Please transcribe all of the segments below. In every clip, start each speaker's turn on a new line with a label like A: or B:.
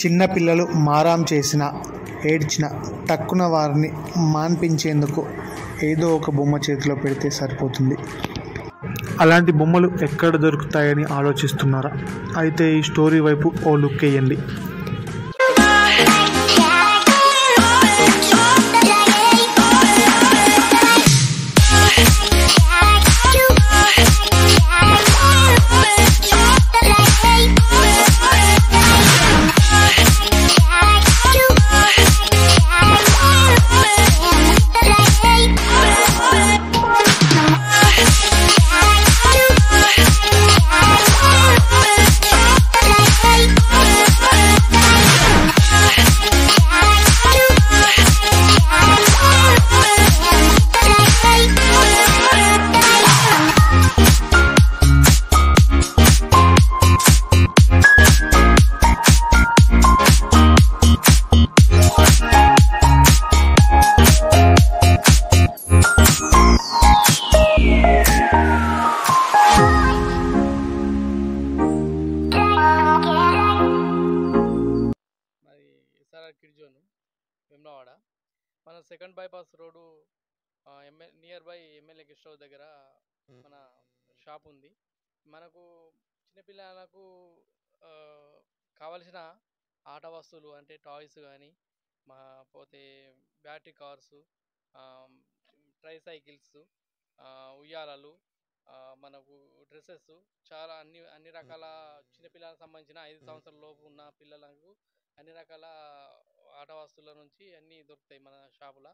A: చిన్నపిల్లలు మారాం చేసిన ఏడ్చిన టక్కున వారిని మాన్పించేందుకు ఏదో ఒక బొమ్మ చేతిలో పెడితే సరిపోతుంది. అలాంటి బొమ్మలు ఎక్కడ దొరుకుతాయని ఆలోచిస్తున్నారా? అయితే ఈ స్టోరీ వైపు ఓ లుక్ వేయండి
B: వెమ్లవాడ మన సెకండ్ బైపాస్ రోడ్డు ఎంఎ నియర్ బై ఎమ్మెల్యే గెస్ట్ దగ్గర మన షాప్ ఉంది. మనకు చిన్నపిల్లలకు కావలసిన ఆట వస్తువులు అంటే టాయ్స్ కానీ మా పోతే బ్యాటరీ కార్స్ ట్రై సైకిల్స్ ఉయ్యాలలు మనకు డ్రెస్సెస్ చాలా అన్ని అన్ని రకాల చిన్నపిల్లలకు సంబంధించిన ఐదు సంవత్సరాల లోపు ఉన్న పిల్లలకు అన్ని రకాల ఆట వస్తువుల నుంచి అన్నీ దొరుకుతాయి మన షాపులో.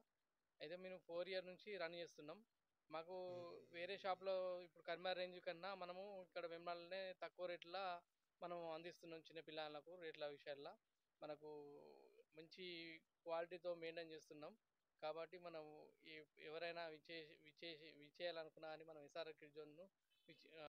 B: అయితే మేము ఫోర్ ఇయర్ నుంచి రన్ చేస్తున్నాం. మాకు వేరే షాప్లో ఇప్పుడు కర్మార్ రేంజ్ కన్నా మనము ఇక్కడ వెమ్నాలనే తక్కువ రేట్ల మనం అందిస్తున్నాం చిన్న పిల్లలకు రేట్ల విషయాల్లో. మనకు మంచి క్వాలిటీతో మెయింటైన్ చేస్తున్నాం. కాబట్టి మనం ఎవరైనా విచ్చే విచ్చేసి విచ్చేయాలనుకున్నా కానీ మనం ఎస్ఆర్ఆర్ కిడ్ జోన్ను విచ్-